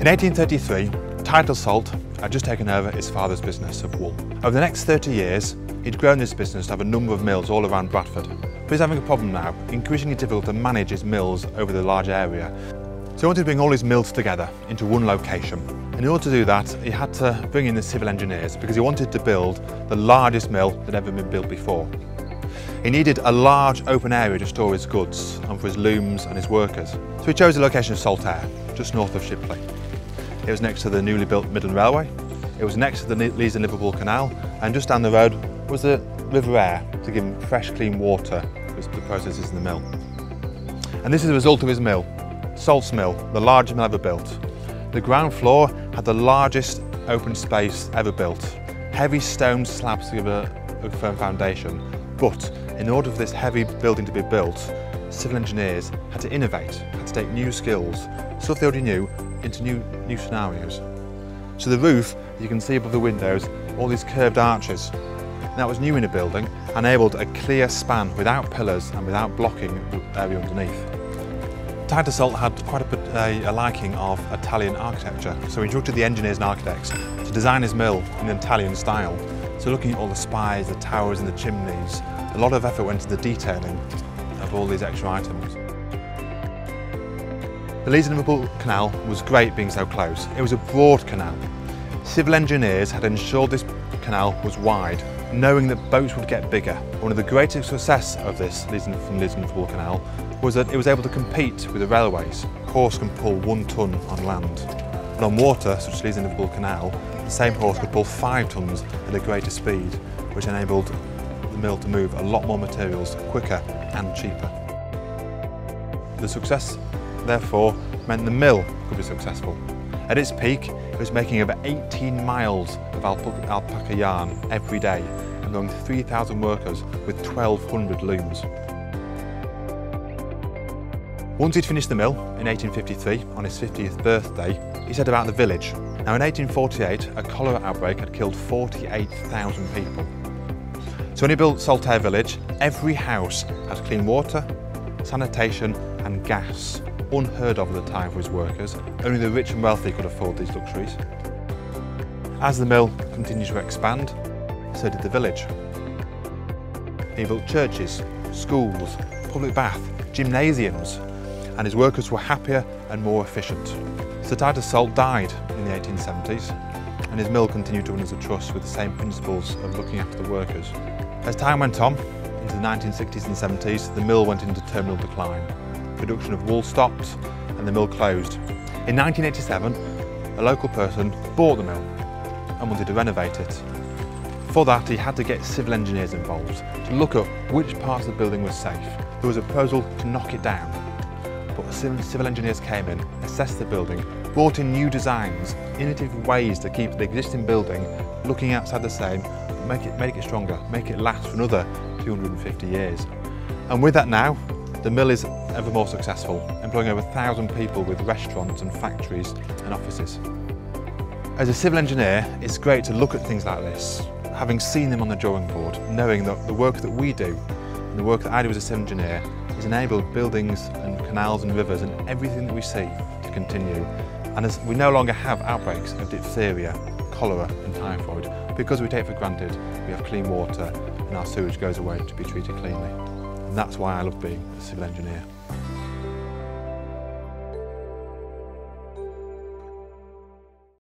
In 1833, Titus Salt had just taken over his father's business of wool. Over the next 30 years, he'd grown this business to have a number of mills all around Bradford. But he's having a problem now, increasingly difficult to manage his mills over the large area. So he wanted to bring all his mills together into one location. And in order to do that, he had to bring in the civil engineers because he wanted to build the largest mill that had ever been built before. He needed a large open area to store his goods and for his looms and his workers. So he chose the location of Saltaire, just north of Shipley. It was next to the newly built Midland Railway, it was next to the Leeds and Liverpool Canal, and just down the road was the River Aire to give him fresh, clean water for the processes in the mill. And this is the result of his mill, Salts Mill, the largest mill ever built. The ground floor had the largest open space ever built. Heavy stone slabs to give a, a firm foundation, but in order for this heavy building to be built, civil engineers had to innovate, had to take new skills, stuff they already knew, into new, new scenarios. So the roof, you can see above the windows, all these curved arches. And that was new in a building, enabled a clear span without pillars and without blocking the area underneath. Titus Salt had quite a, a, a, liking of Italian architecture, so he instructed the engineers and architects to design his mill in an Italian style. So looking at all the spires, the towers and the chimneys, a lot of effort went into the detailing of all these extra items. The Leeds and Liverpool Canal was great being so close. It was a broad canal. Civil engineers had ensured this canal was wide, knowing that boats would get bigger. One of the greatest success of this Leeds and Liverpool Canal was that it was able to compete with the railways. A horse can pull one tonne on land. And on water, such as Leeds and Liverpool Canal, the same horse could pull five tonnes at a greater speed, which enabled mill to move a lot more materials quicker and cheaper. The success, therefore, meant the mill could be successful. At its peak, it was making over 18 miles of alpaca yarn every day, employing 3,000 workers with 1,200 looms. Once he'd finished the mill in 1853, on his 50th birthday, he said about the village. Now in 1848, a cholera outbreak had killed 48,000 people. He built Saltaire Village, every house had clean water, sanitation and gas, unheard of at the time for his workers. Only the rich and wealthy could afford these luxuries. As the mill continued to expand, so did the village. He built churches, schools, public bath, gymnasiums, and his workers were happier and more efficient. Sir Titus Salt died in the 1870s, and his mill continued to run as a trust with the same principles of looking after the workers. As time went on, into the 1960s and 70s, the mill went into terminal decline. Production of wool stopped and the mill closed. In 1987, a local person bought the mill and wanted to renovate it. For that, he had to get civil engineers involved to look up which parts of the building were safe. There was a proposal to knock it down, but the civil engineers came in, assessed the building, brought in new designs, innovative ways to keep the existing building looking outside the same make it, make it stronger, make it last for another 250 years. And with that now, the mill is ever more successful, employing over 1,000 people with restaurants and factories and offices. As a civil engineer, it's great to look at things like this, having seen them on the drawing board, knowing that the work that we do and the work that I do as a civil engineer is enable buildings and canals and rivers and everything that we see to continue. And as we no longer have outbreaks of diphtheria, cholera and typhoid, because we take for granted we have clean water and our sewage goes away to be treated cleanly. And that's why I love being a civil engineer.